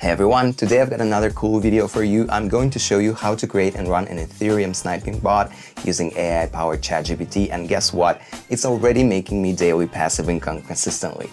Hey everyone, today I've got another cool video for you. I'm going to show you how to create and run an Ethereum sniping bot using AI-powered ChatGPT and guess what? It's already making me daily passive income consistently.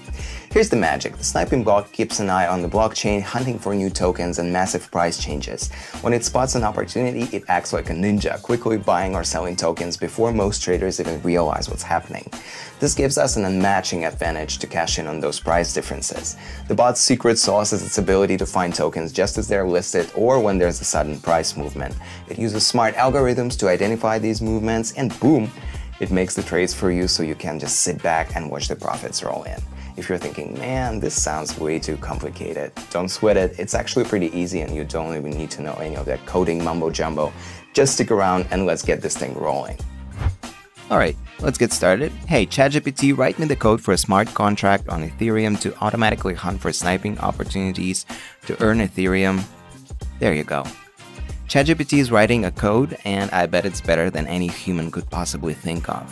Here's the magic. The sniping bot keeps an eye on the blockchain, hunting for new tokens and massive price changes. When it spots an opportunity, it acts like a ninja, quickly buying or selling tokens before most traders even realize what's happening. This gives us an unmatching advantage to cash in on those price differences. The bot's secret sauce is its ability to find tokens just as they're listed or when there's a sudden price movement. It uses smart algorithms to identify these movements and boom, it makes the trades for you so you can just sit back and watch the profits roll in. If you're thinking, man, this sounds way too complicated, don't sweat it. It's actually pretty easy and you don't even need to know any of that coding mumbo jumbo. Just stick around and let's get this thing rolling. Alright, let's get started. Hey, ChatGPT, write me the code for a smart contract on Ethereum to automatically hunt for sniping opportunities to earn Ethereum. There you go. ChatGPT is writing a code, and I bet it's better than any human could possibly think of.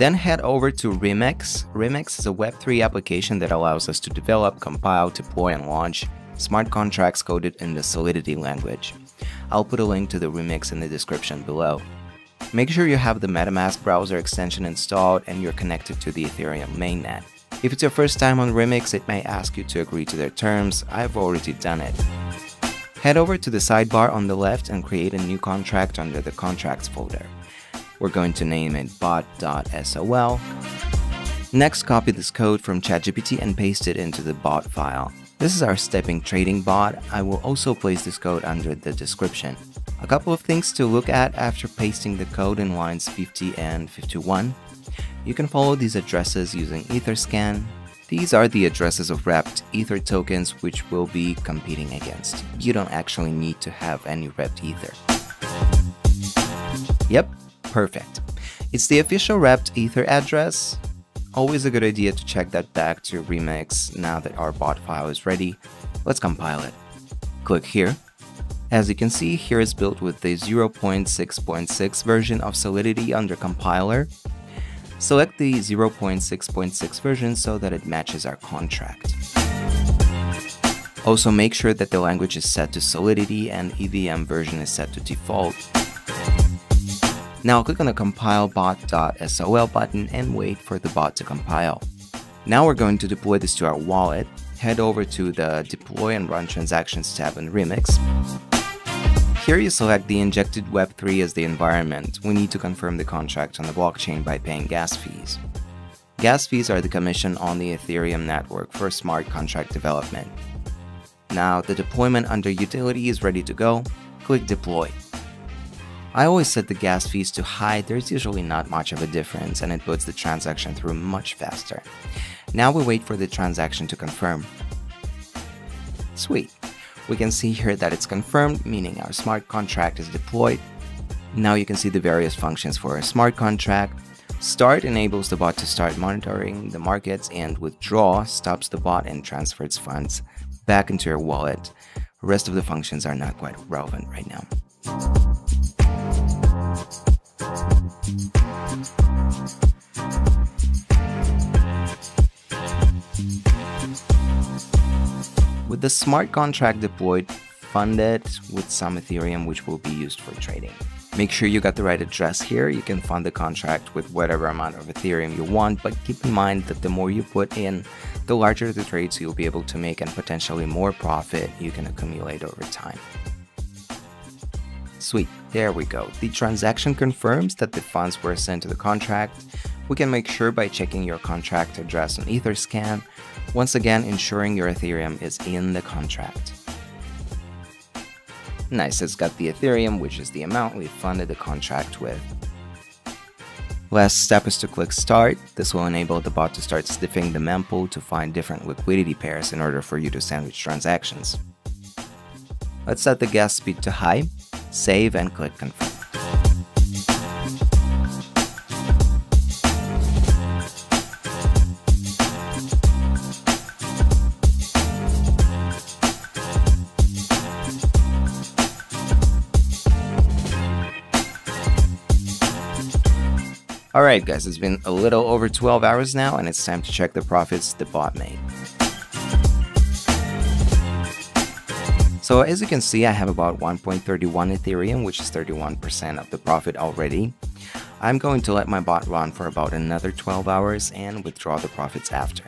Then head over to Remix. Remix is a Web3 application that allows us to develop, compile, deploy, and launch smart contracts coded in the Solidity language. I'll put a link to the Remix in the description below. Make sure you have the MetaMask browser extension installed and you're connected to the Ethereum mainnet. If it's your first time on Remix, it may ask you to agree to their terms. I've already done it. Head over to the sidebar on the left and create a new contract under the Contracts folder. We're going to name it bot.sol. Next, copy this code from ChatGPT and paste it into the bot file. This is our stepping trading bot. I will also place this code under the description. A couple of things to look at after pasting the code in lines 50 and 51. You can follow these addresses using Etherscan. These are the addresses of wrapped Ether tokens which we'll be competing against. You don't actually need to have any wrapped Ether. Yep, Perfect. It's the official wrapped Ether address. Always a good idea to check that back to Remix now that our bot file is ready. Let's compile it. Click here. As you can see, here is built with the 0.6.6 version of Solidity under compiler. Select the 0.6.6 version so that it matches our contract. Also make sure that the language is set to Solidity and EVM version is set to default. Now click on the compile bot.sol button and wait for the bot to compile. Now we're going to deploy this to our wallet. Head over to the deploy and run transactions tab in Remix. Here you select the injected Web3 as the environment. We need to confirm the contract on the blockchain by paying gas fees. Gas fees are the commission on the Ethereum network for smart contract development. Now the deployment under utility is ready to go. Click deploy. I always set the gas fees to high, there's usually not much of a difference and it puts the transaction through much faster. Now we wait for the transaction to confirm. Sweet. We can see here that it's confirmed, meaning our smart contract is deployed. Now you can see the various functions for a smart contract. Start enables the bot to start monitoring the markets and withdraw stops the bot and transfers funds back into your wallet. The rest of the functions are not quite relevant right now. With the smart contract deployed, fund it with some Ethereum which will be used for trading. Make sure you got the right address here. You can fund the contract with whatever amount of Ethereum you want, but keep in mind that the more you put in, the larger the trades you'll be able to make and potentially more profit you can accumulate over time. Sweet, there we go. The transaction confirms that the funds were sent to the contract. We can make sure by checking your contract address on Etherscan, once again ensuring your Ethereum is in the contract. Nice, it's got the Ethereum, which is the amount we funded the contract with. Last step is to click start. This will enable the bot to start sniffing the mempool to find different liquidity pairs in order for you to sandwich transactions. Let's set the gas speed to high, save and click confirm. Alright guys, it's been a little over 12 hours now and it's time to check the profits the bot made. So as you can see, I have about 1.31 Ethereum, which is 31% of the profit already. I'm going to let my bot run for about another 12 hours and withdraw the profits after.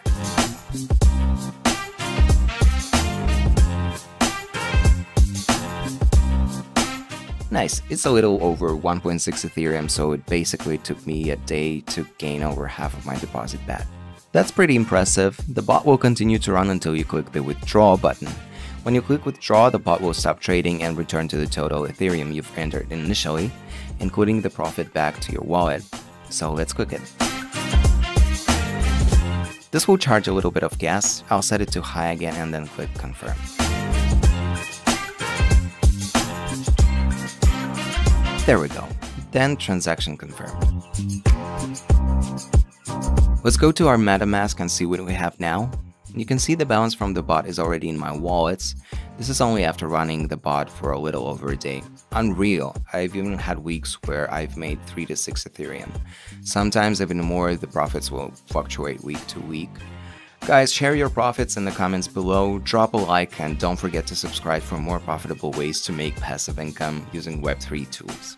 Nice, it's a little over 1.6 Ethereum, so it basically took me a day to gain over half of my deposit back. That's pretty impressive. The bot will continue to run until you click the withdraw button. When you click withdraw, the bot will stop trading and return to the total Ethereum you've entered initially, including the profit back to your wallet. So let's click it. This will charge a little bit of gas. I'll set it to high again and then click confirm. There we go. Then transaction confirmed. Let's go to our MetaMask and see what we have now. You can see the balance from the bot is already in my wallets. This is only after running the bot for a little over a day. Unreal. I've even had weeks where I've made 3 to 6 Ethereum. Sometimes even more, the profits will fluctuate week to week. Guys, share your profits in the comments below, drop a like, and don't forget to subscribe for more profitable ways to make passive income using Web3 tools.